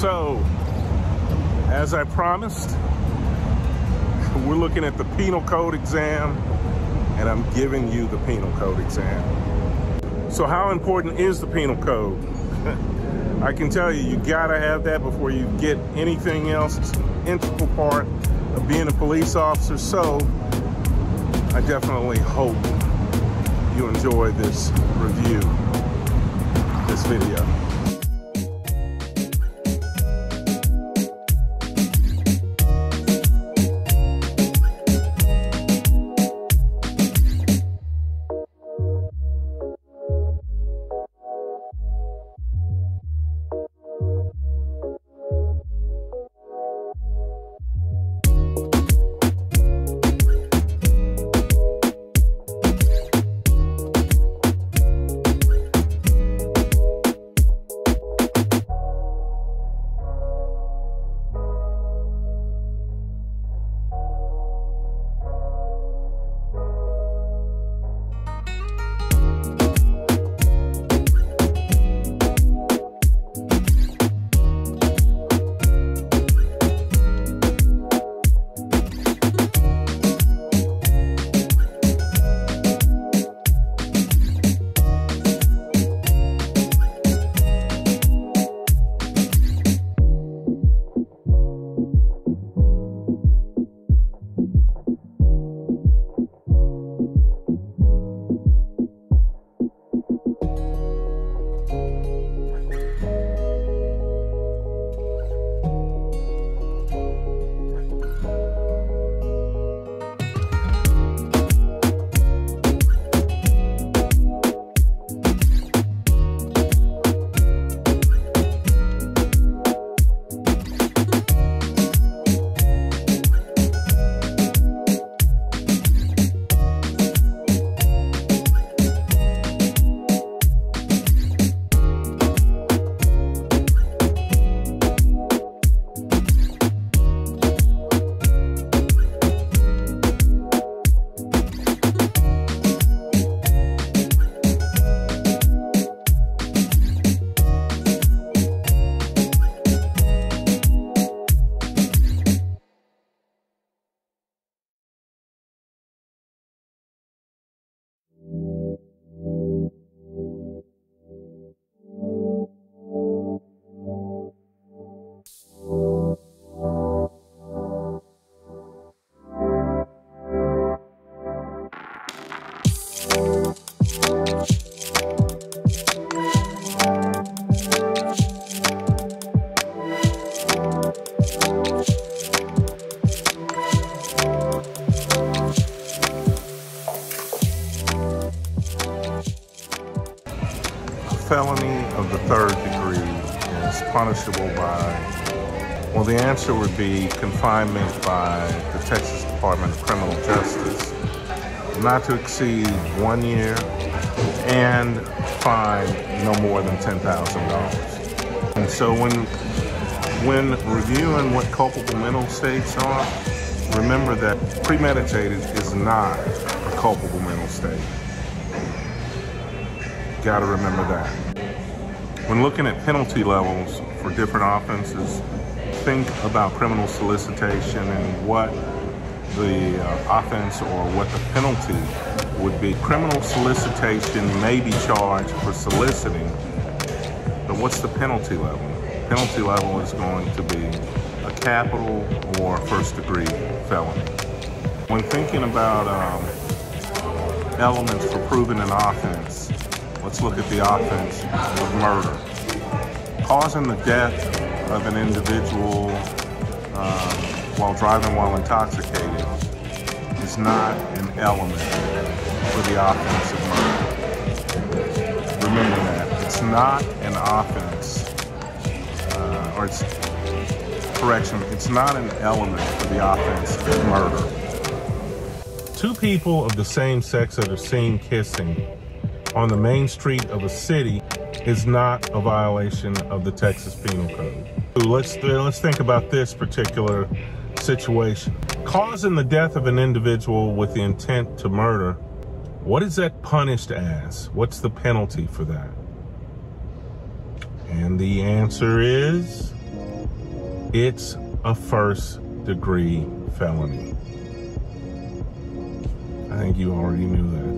So, as I promised, we're looking at the penal code exam and I'm giving you the penal code exam. So how important is the penal code? I can tell you, you gotta have that before you get anything else. It's an integral part of being a police officer. So I definitely hope you enjoy this review, this video. Would be confinement by the Texas Department of Criminal Justice, not to exceed one year, and fine no more than $10,000. And so when, when reviewing what culpable mental states are, remember that premeditated is not a culpable mental state. Got to remember that. When looking at penalty levels for different offenses, think about criminal solicitation and what the uh, offense or what the penalty would be. Criminal solicitation may be charged for soliciting, but what's the penalty level? Penalty level is going to be a capital or first degree felony. When thinking about um, elements for proving an offense, Let's look at the offense of murder. Causing the death of an individual uh, while driving while intoxicated is not an element for the offense of murder. Remember that. It's not an offense, uh, or it's, correction, it's not an element for the offense of murder. Two people of the same sex that are seen kissing on the main street of a city is not a violation of the Texas Penal Code. Let's, let's think about this particular situation. Causing the death of an individual with the intent to murder, what is that punished as? What's the penalty for that? And the answer is it's a first degree felony. I think you already knew that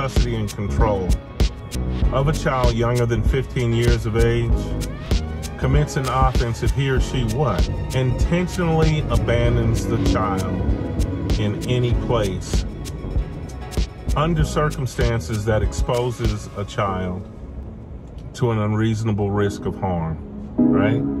custody, and control of a child younger than 15 years of age commits an offense if he or she what? Intentionally abandons the child in any place under circumstances that exposes a child to an unreasonable risk of harm, right?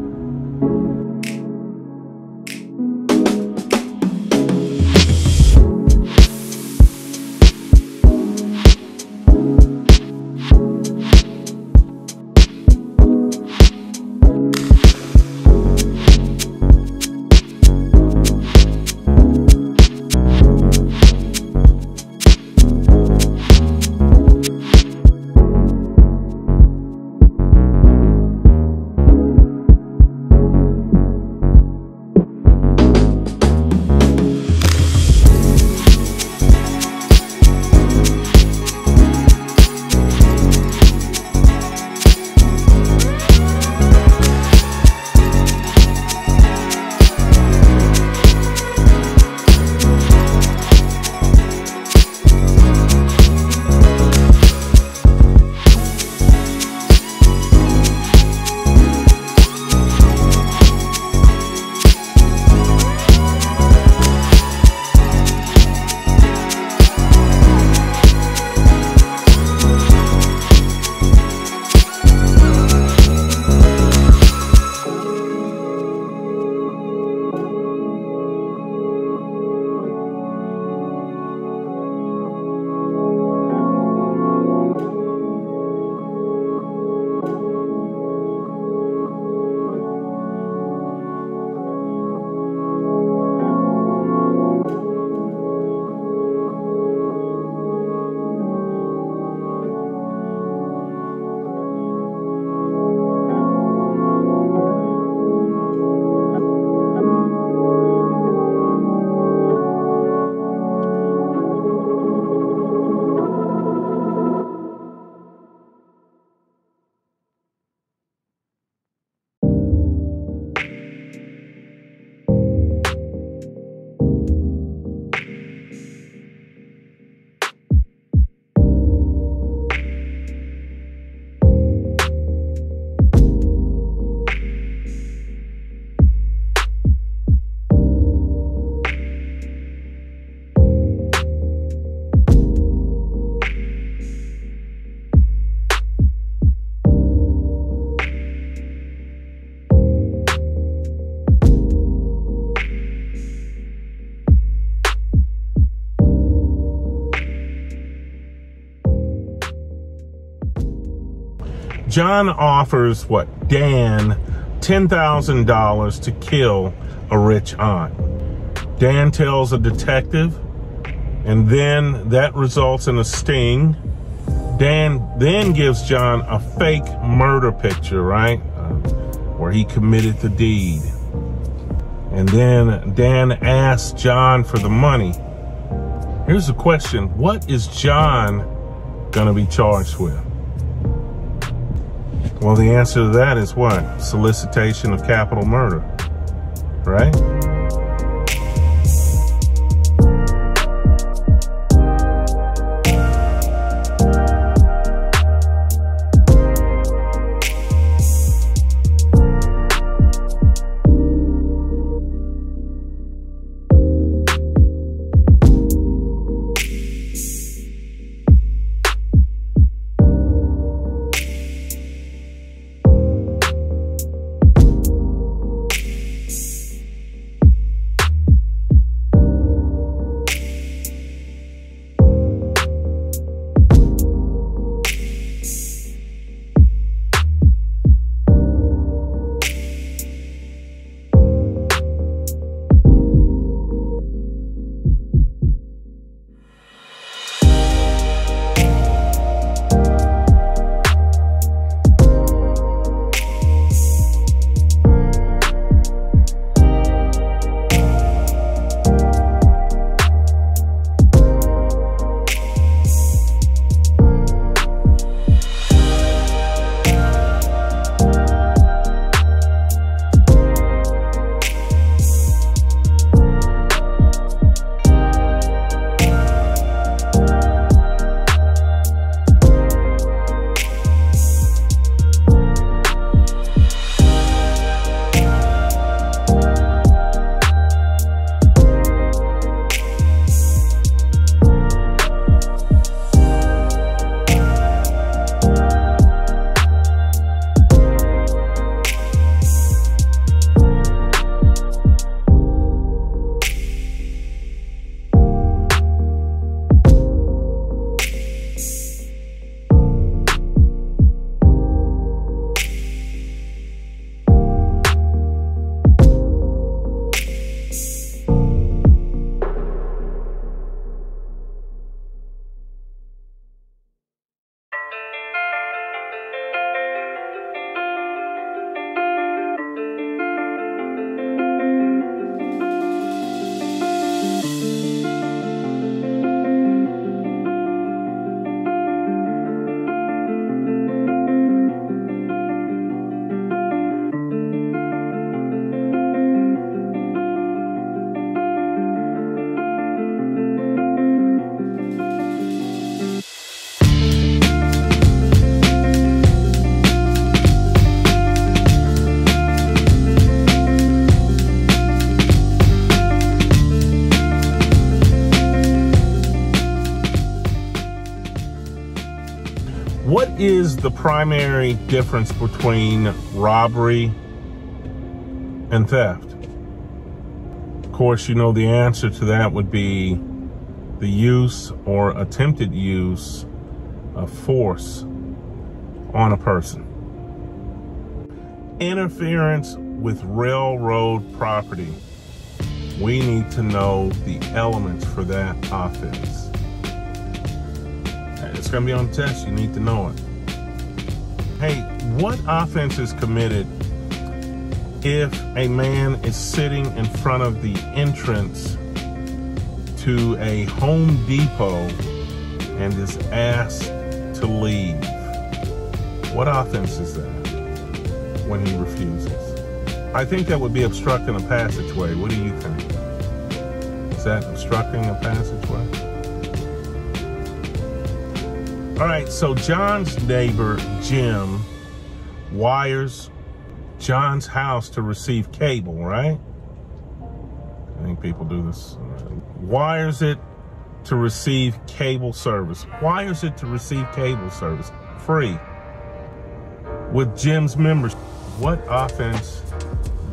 John offers what? Dan $10,000 to kill a rich aunt. Dan tells a detective, and then that results in a sting. Dan then gives John a fake murder picture, right? Where he committed the deed. And then Dan asks John for the money. Here's the question What is John going to be charged with? Well, the answer to that is what? Solicitation of capital murder, right? Is the primary difference between robbery and theft? Of course, you know the answer to that would be the use or attempted use of force on a person. Interference with railroad property. We need to know the elements for that offense. To be on the test. You need to know it hey, what offense is committed if a man is sitting in front of the entrance to a Home Depot and is asked to leave? What offense is that when he refuses? I think that would be obstructing a passageway. What do you think? Is that obstructing a passageway? All right, so John's neighbor, Jim, wires John's house to receive cable, right? I think people do this. Wires it to receive cable service. Wires it to receive cable service. Free. With Jim's members. What offense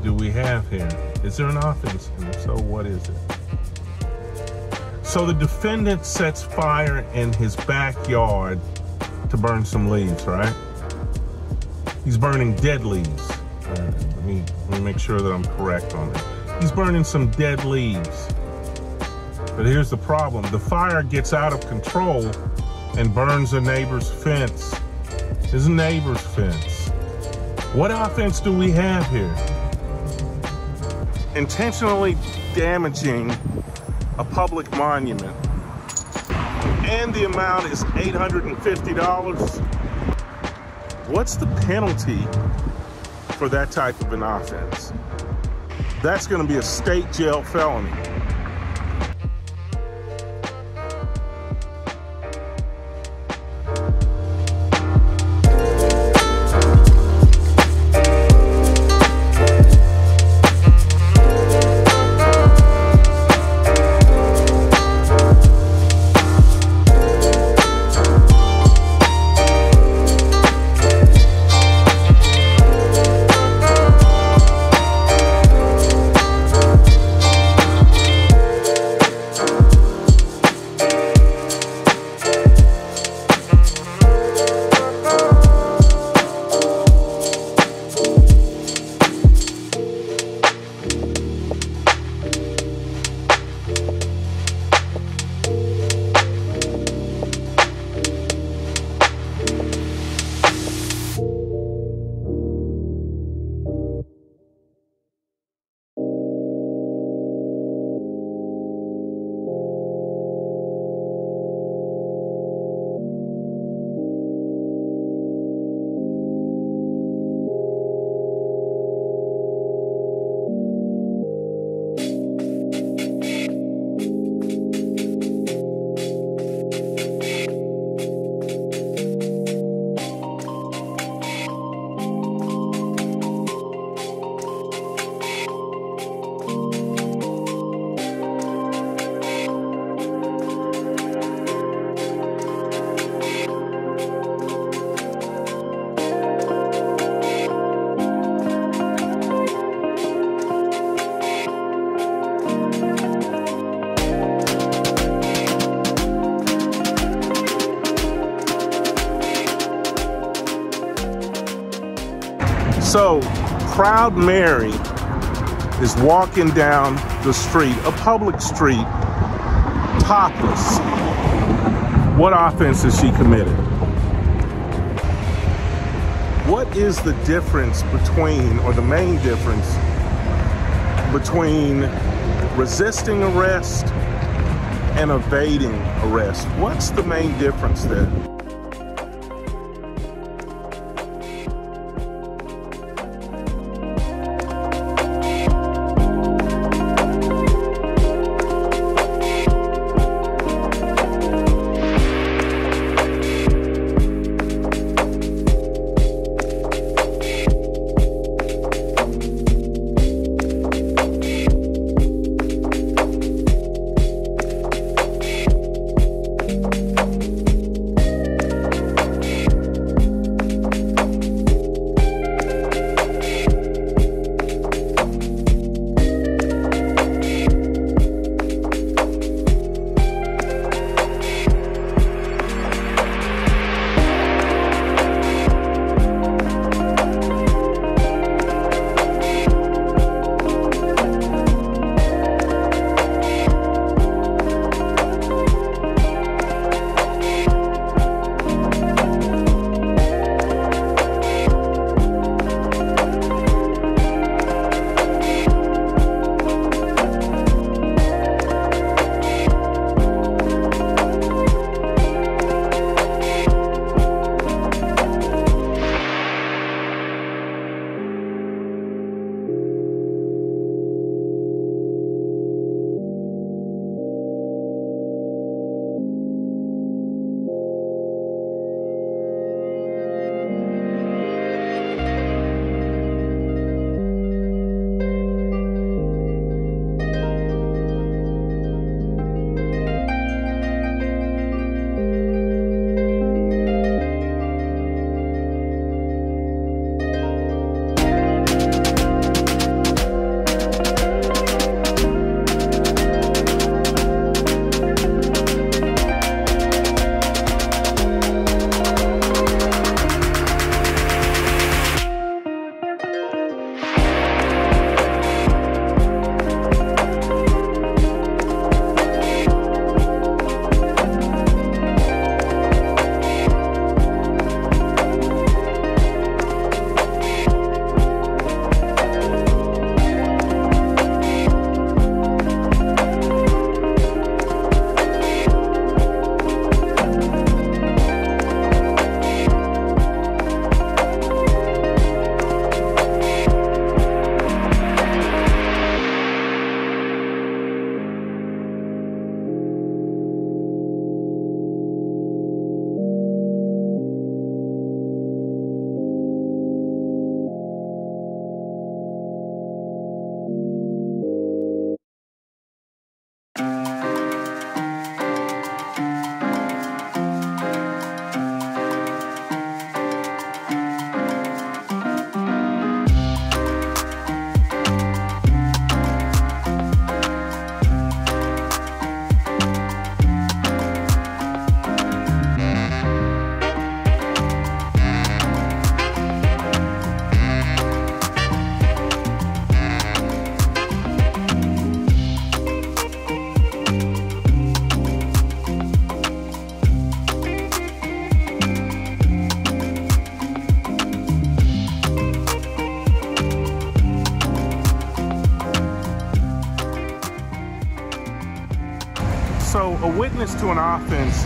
do we have here? Is there an offense? And if so, what is it? So the defendant sets fire in his backyard to burn some leaves, right? He's burning dead leaves. Let me let me make sure that I'm correct on that. He's burning some dead leaves. But here's the problem: the fire gets out of control and burns a neighbor's fence. His neighbor's fence. What offense do we have here? Intentionally damaging a public monument. And the amount is $850. What's the penalty for that type of an offense? That's going to be a state jail felony. Proud Mary is walking down the street, a public street, topless. What offense has she committed? What is the difference between, or the main difference between resisting arrest and evading arrest? What's the main difference there? So a witness to an offense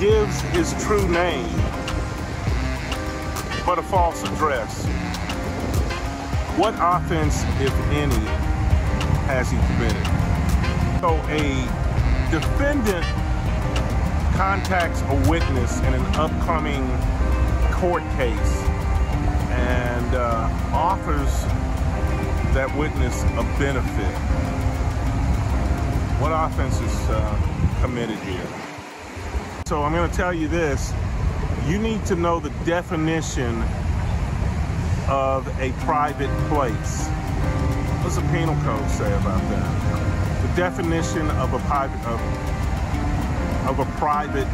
gives his true name, but a false address. What offense, if any, has he committed? So a defendant contacts a witness in an upcoming court case and uh, offers that witness a benefit. What offense is uh, committed here? So I'm going to tell you this. You need to know the definition of a private place. What's the penal code say about that? The definition of a private of, of a private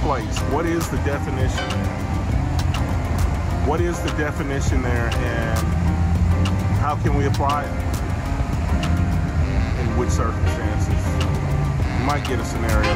place. What is the definition? What is the definition there and how can we apply it? Which circumstances? You might get a scenario.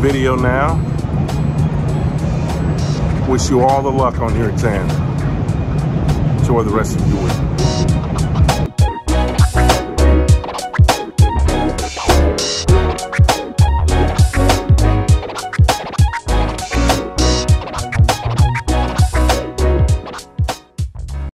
Video now. Wish you all the luck on your exam. Enjoy the rest of your week.